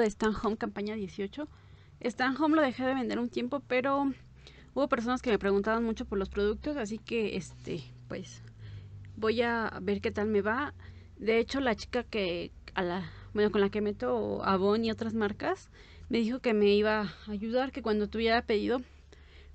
de Stan Home, campaña 18. Stan Home lo dejé de vender un tiempo, pero hubo personas que me preguntaban mucho por los productos, así que este, pues voy a ver qué tal me va. De hecho, la chica que a la bueno, con la que meto Avon y otras marcas, me dijo que me iba a ayudar, que cuando tuviera pedido,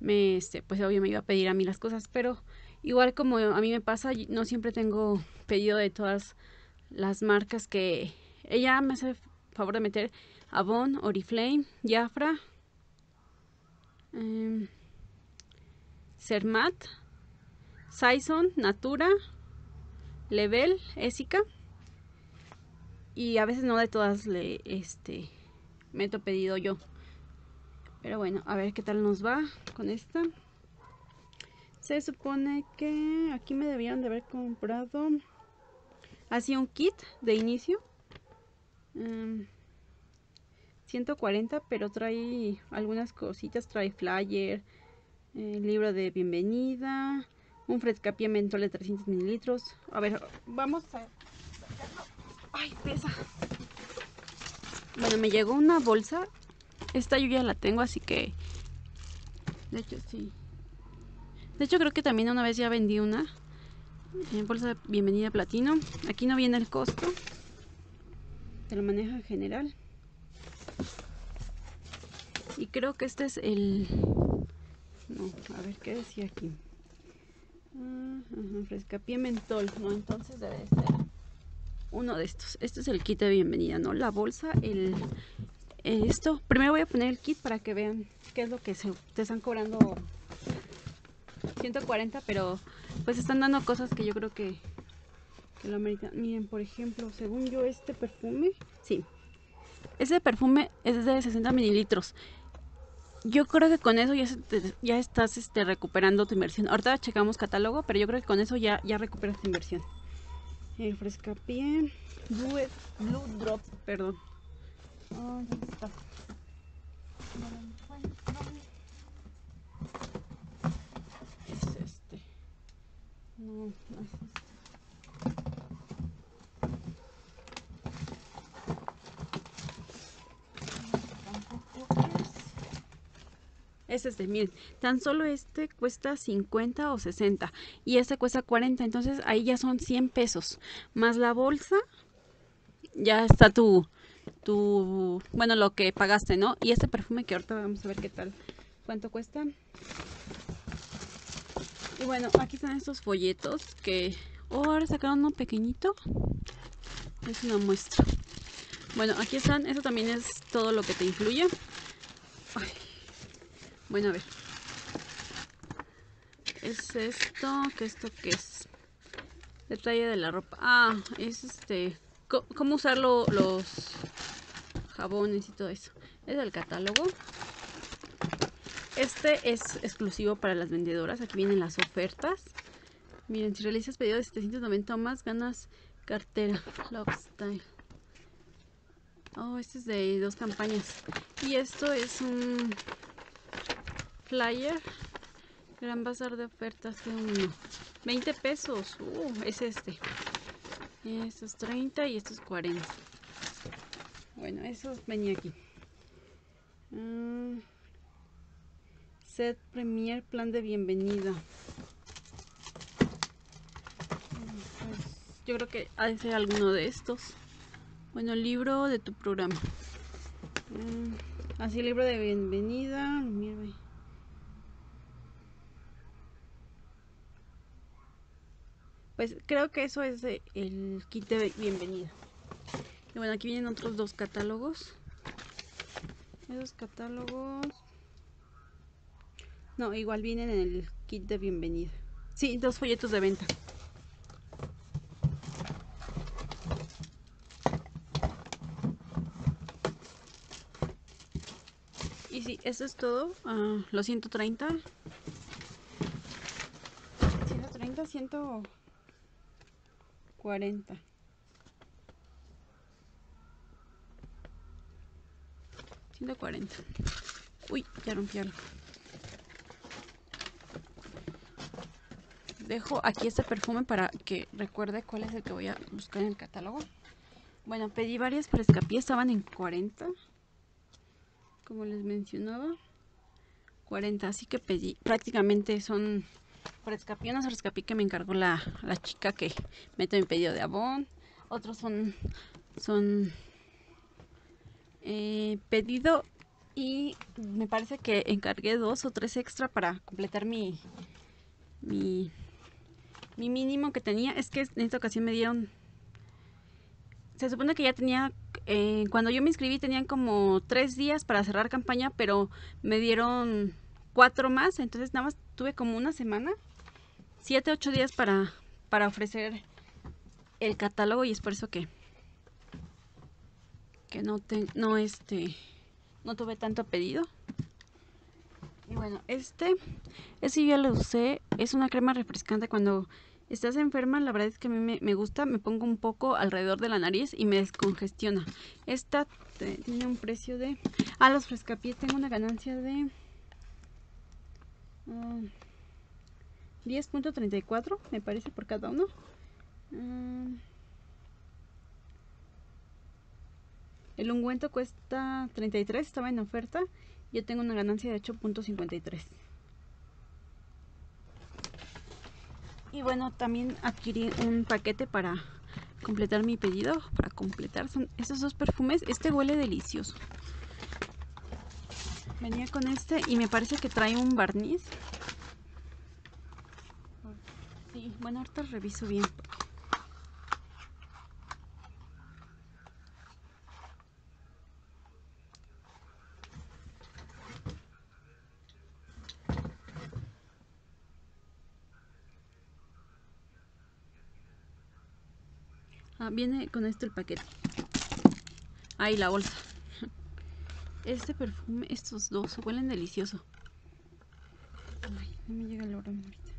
me este, pues obvio me iba a pedir a mí las cosas, pero igual como a mí me pasa, no siempre tengo pedido de todas las marcas que ella me hace favor de meter Avon, Oriflame, Jafra, eh, Cermat, Saison, Natura, Level, Essica. Y a veces no de todas le este meto pedido yo. Pero bueno, a ver qué tal nos va con esta. Se supone que aquí me debían de haber comprado así un kit de inicio. 140, em, pero trae algunas cositas. Trae flyer, eh, libro de bienvenida, un frescapié mentol de 300 mililitros. A ver, vamos a Ay, pesa. Bueno, me llegó una bolsa. Esta yo ya la tengo, así que... De hecho, sí. De hecho, creo que también una vez ya vendí una. En bolsa de bienvenida platino. Aquí no viene el costo. Te lo maneja en general. Y creo que este es el... No, a ver, ¿qué decía aquí? Ah, frescapié mentol. No, entonces debe ser uno de estos. Este es el kit de bienvenida, ¿no? La bolsa, el, esto. Primero voy a poner el kit para que vean qué es lo que se te están cobrando 140, pero pues están dando cosas que yo creo que, que lo. Miren, por ejemplo, según yo este perfume, sí. Ese perfume es de 60 mililitros. Yo creo que con eso ya, ya estás este, recuperando tu inversión. Ahorita checamos catálogo, pero yo creo que con eso ya, ya recuperas tu inversión el frescapié blue, blue drop perdón oh, ¿dónde está? es este no es este es este, miren, tan solo este cuesta 50 o 60 y este cuesta 40, entonces ahí ya son 100 pesos, más la bolsa, ya está tu, tu, bueno, lo que pagaste, ¿no? Y este perfume que ahorita vamos a ver qué tal, cuánto cuesta. Y bueno, aquí están estos folletos que, oh, ahora sacaron uno pequeñito, es una muestra. Bueno, aquí están, eso también es todo lo que te incluye. Ay, bueno, a ver. Es esto, ¿qué esto qué es? Detalle de la ropa. Ah, es este... ¿Cómo usar los jabones y todo eso? Es el catálogo. Este es exclusivo para las vendedoras. Aquí vienen las ofertas. Miren, si realizas pedido de 790 o más, ganas cartera. Style. Oh, este es de dos campañas. Y esto es un flyer. Gran bazar de ofertas de uno. 20 pesos. Uh, es este. Esto es 30 y esto es 40 bueno eso venía aquí. Mm, set premier plan de bienvenida. Pues, yo creo que ha de ser alguno de estos. Bueno libro de tu programa. Mm, así libro de bienvenida. Mira Pues creo que eso es el kit de bienvenida. Y bueno, aquí vienen otros dos catálogos. Esos catálogos... No, igual vienen en el kit de bienvenida. Sí, dos folletos de venta. Y sí, eso es todo. Uh, los 130. 130, 100... 40 140 uy ya rompí algo dejo aquí este perfume para que recuerde cuál es el que voy a buscar en el catálogo Bueno, pedí varias frescapié, estaban en 40. Como les mencionaba. 40, así que pedí. Prácticamente son frescapié, unas frescapié que me encargó la, la chica que mete mi pedido de abón. Otros son, son eh, pedido y me parece que encargué dos o tres extra para completar mi, mi, mi mínimo que tenía. Es que en esta ocasión me dieron se supone que ya tenía, eh, cuando yo me inscribí tenían como tres días para cerrar campaña, pero me dieron cuatro más, entonces nada más tuve como una semana, siete, ocho días para, para ofrecer el catálogo y es por eso que, que no, te, no, este, no tuve tanto pedido. Y bueno, este, ese ya lo usé, es una crema refrescante cuando estás enferma, la verdad es que a mí me, gusta, me pongo un poco alrededor de la nariz y me descongestiona. Esta tiene un precio de... Ah, los frescapiés tengo una ganancia de... 10.34 ah, me parece por cada uno. Ah, el ungüento cuesta 33, estaba en oferta. Yo tengo una ganancia de 8.53. Y bueno, también adquirí un paquete para completar mi pedido. Para completar son estos dos perfumes. Este huele delicioso. Venía con este y me parece que trae un barniz. Sí, bueno, ahorita reviso bien. Ah, viene con esto el paquete. Ahí la bolsa. Este perfume, estos dos, huelen delicioso. Ay, no me llega el hora ahorita.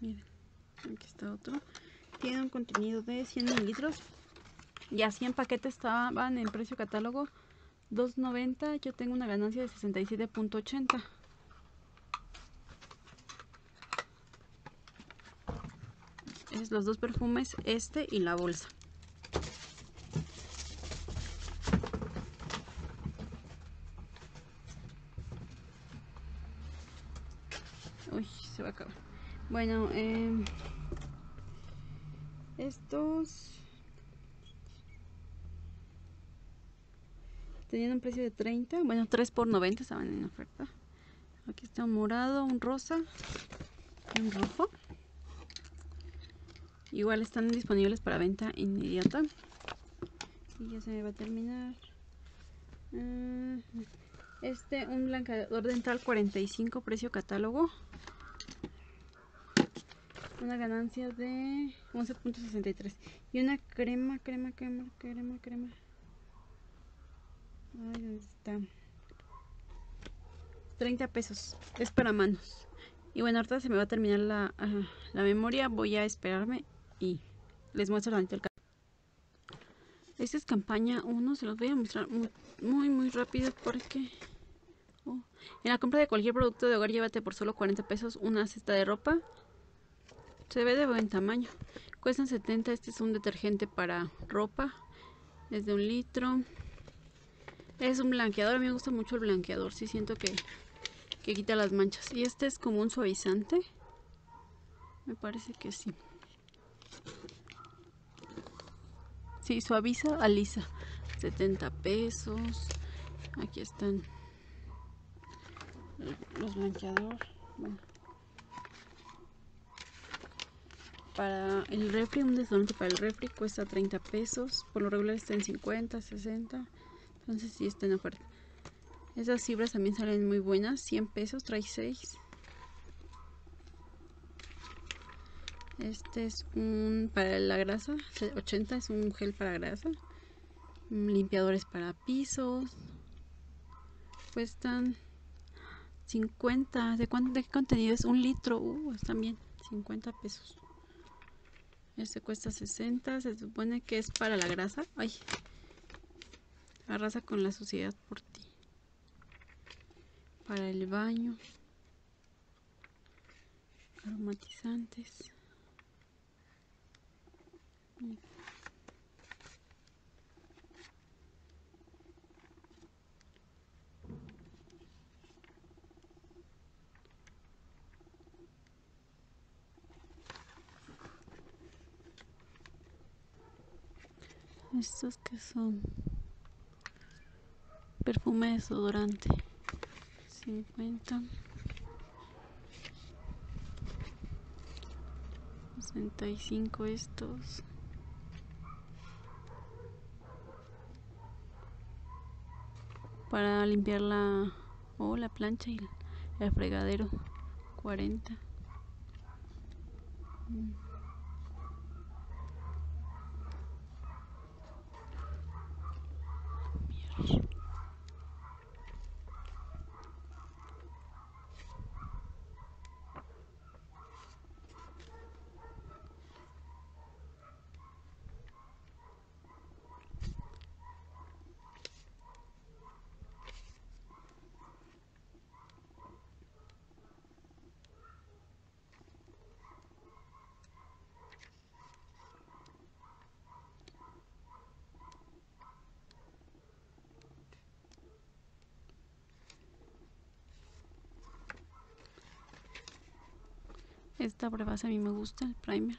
Miren, aquí está otro. Tiene un contenido de 100 mililitros y así en paquete estaban en precio catálogo 2.90 yo tengo una ganancia de 67.80 es los dos perfumes este y la bolsa. Uy se va a acabar. Bueno eh, estos Tenían un precio de 30, bueno 3 por 90 estaban en oferta. Aquí está un morado, un rosa y un rojo. Igual están disponibles para venta inmediata. Y ya se me va a terminar. Ah, este, un blanqueador dental 45, precio catálogo. Una ganancia de 11.63. Y una crema, crema, crema, crema, crema. Ay, ¿dónde está? 30 pesos. Es para manos. Y bueno, ahorita se me va a terminar la, la memoria. Voy a esperarme y les muestro el canal. Esta es campaña 1. Se los voy a mostrar muy, muy, muy rápido porque... Oh, en la compra de cualquier producto de hogar llévate por solo 40 pesos una cesta de ropa. Se ve de buen tamaño. Cuestan 70. Este es un detergente para ropa. Es de un litro. Es un blanqueador, a mí me gusta mucho el blanqueador, sí siento que, que quita las manchas. Y este es como un suavizante. Me parece que sí. Sí, suaviza, alisa. 70 pesos. Aquí están los blanqueadores. Para el refri, un desodorante para el refri cuesta 30 pesos. Por lo regular está en 50, 60. Entonces sí está en oferta. Esas fibras también salen muy buenas. 100 pesos, trae 6. Este es un para la grasa. 80 es un gel para grasa. Limpiadores para pisos. Cuestan 50. ¿De, cuánto, qué contenido es? Un litro. Uh, están bien. 50 pesos. Este cuesta 60. Se supone que es para la grasa. Ay, Arrasa con la suciedad por ti. Para el baño. Aromatizantes. Estos que son perfume desodorante. 50 65 estos. Para limpiar la o la plancha y el fregadero. 40 Esta prueba a mí me gusta, el primer.